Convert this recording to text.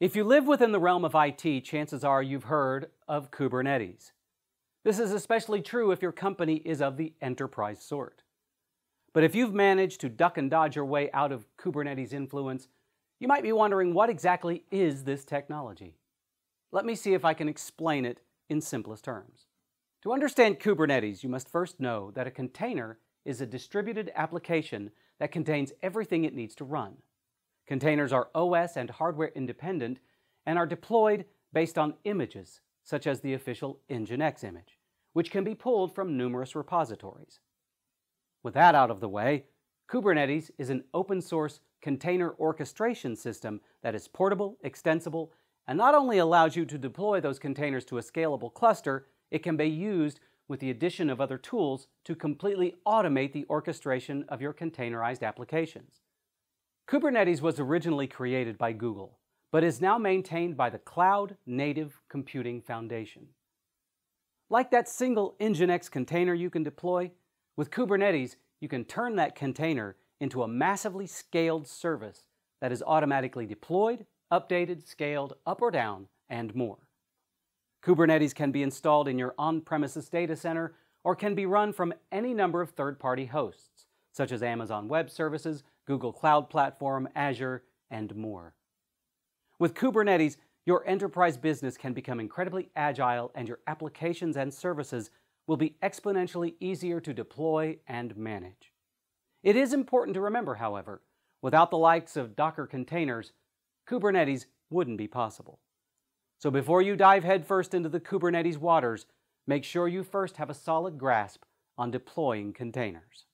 If you live within the realm of IT, chances are you've heard of Kubernetes. This is especially true if your company is of the enterprise sort. But if you've managed to duck and dodge your way out of Kubernetes influence, you might be wondering what exactly is this technology? Let me see if I can explain it in simplest terms. To understand Kubernetes, you must first know that a container is a distributed application that contains everything it needs to run. Containers are OS and hardware independent and are deployed based on images, such as the official Nginx image, which can be pulled from numerous repositories. With that out of the way, Kubernetes is an open source container orchestration system that is portable, extensible, and not only allows you to deploy those containers to a scalable cluster, it can be used with the addition of other tools to completely automate the orchestration of your containerized applications. Kubernetes was originally created by Google, but is now maintained by the Cloud Native Computing Foundation. Like that single Nginx container you can deploy, with Kubernetes, you can turn that container into a massively scaled service that is automatically deployed, updated, scaled up or down, and more. Kubernetes can be installed in your on-premises data center or can be run from any number of third-party hosts, such as Amazon Web Services, Google Cloud Platform, Azure, and more. With Kubernetes, your enterprise business can become incredibly agile and your applications and services will be exponentially easier to deploy and manage. It is important to remember, however, without the likes of Docker containers, Kubernetes wouldn't be possible. So before you dive headfirst into the Kubernetes waters, make sure you first have a solid grasp on deploying containers.